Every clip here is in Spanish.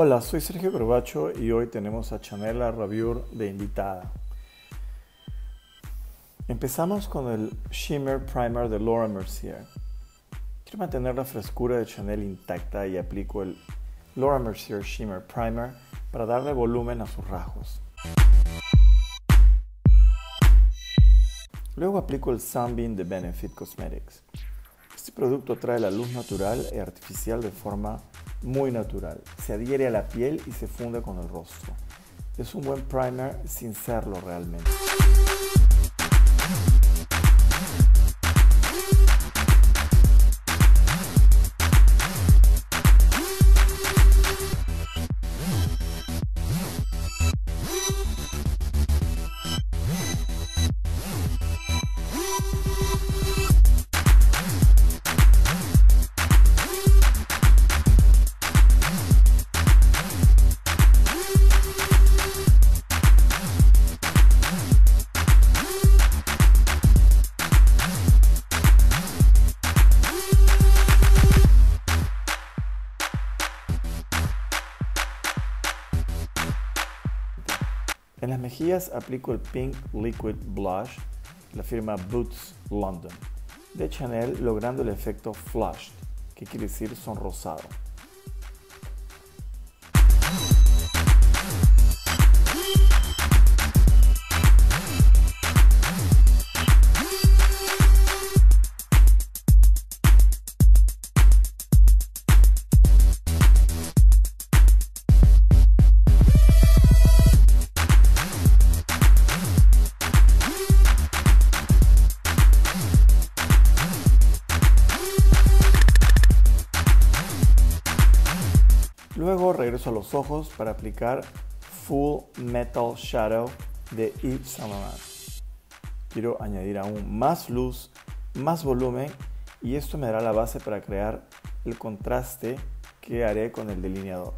Hola, soy Sergio Corbacho y hoy tenemos a Chanela Raviur de invitada. Empezamos con el Shimmer Primer de Laura Mercier. Quiero mantener la frescura de Chanel intacta y aplico el Laura Mercier Shimmer Primer para darle volumen a sus rasgos. Luego aplico el Sunbeam de Benefit Cosmetics. Este producto trae la luz natural y artificial de forma muy natural. Se adhiere a la piel y se funde con el rostro. Es un buen primer sin serlo realmente. En las mejillas aplico el Pink Liquid Blush la firma Boots London de Chanel logrando el efecto flushed, que quiere decir sonrosado. Luego regreso a los ojos para aplicar Full Metal Shadow de Yves Saint. Quiero añadir aún más luz, más volumen y esto me dará la base para crear el contraste que haré con el delineador.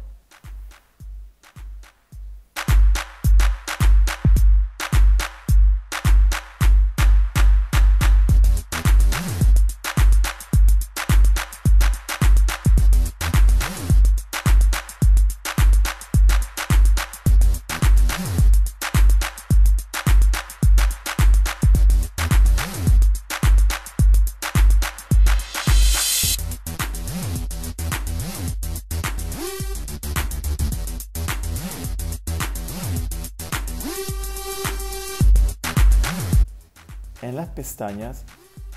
En las pestañas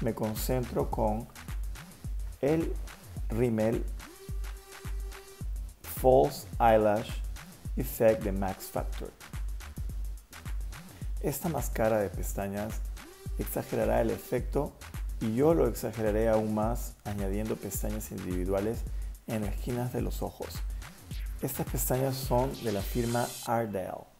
me concentro con el rímel False Eyelash Effect de Max Factor. Esta máscara de pestañas exagerará el efecto y yo lo exageraré aún más añadiendo pestañas individuales en las esquinas de los ojos. Estas pestañas son de la firma Ardell.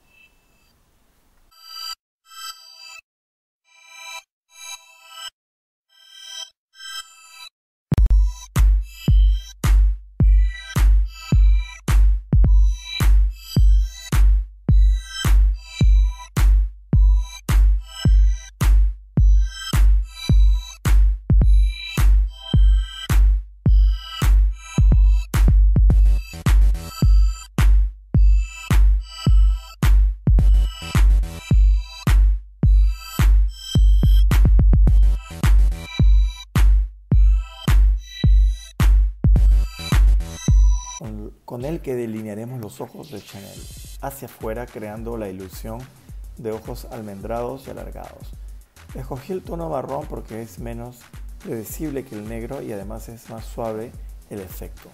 Que delinearemos los ojos de Chanel hacia afuera creando la ilusión de ojos almendrados y alargados. Escogí el tono marrón porque es menos predecible que el negro y además es más suave el efecto.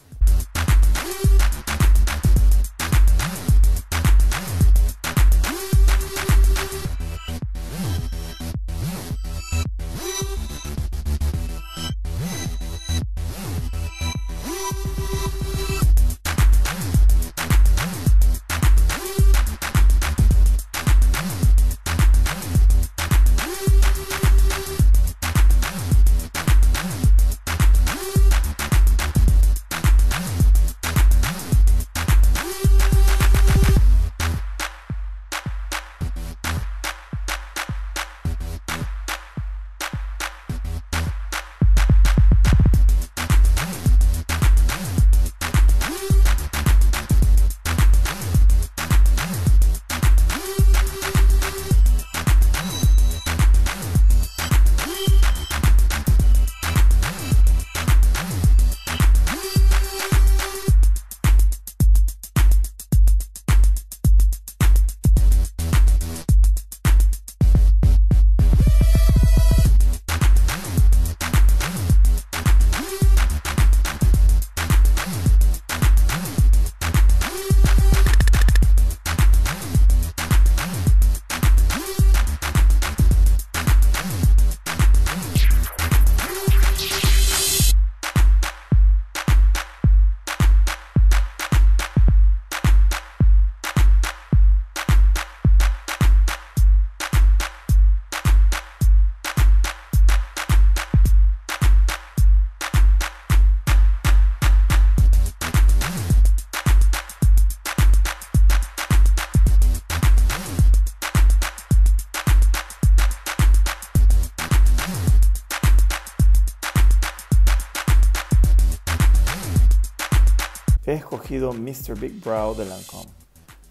He escogido Mr. Big Brow de Lancome.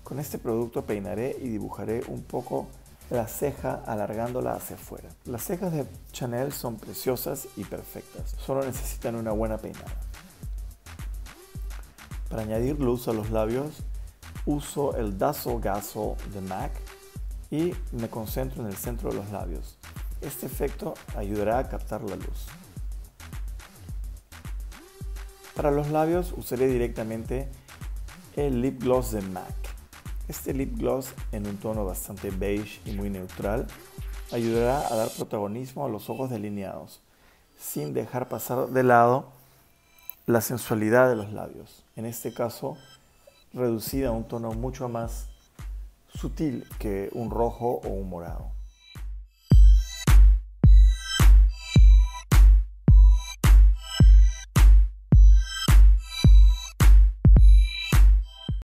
Con este producto peinaré y dibujaré un poco la ceja alargándola hacia afuera. Las cejas de Chanel son preciosas y perfectas, solo necesitan una buena peinada. Para añadir luz a los labios, uso el Dazzle Gassle de MAC y me concentro en el centro de los labios. Este efecto ayudará a captar la luz. Para los labios usaré directamente el Lip Gloss de MAC. Este lip gloss en un tono bastante beige y muy neutral ayudará a dar protagonismo a los ojos delineados, sin dejar pasar de lado la sensualidad de los labios. En este caso, reducida a un tono mucho más sutil que un rojo o un morado.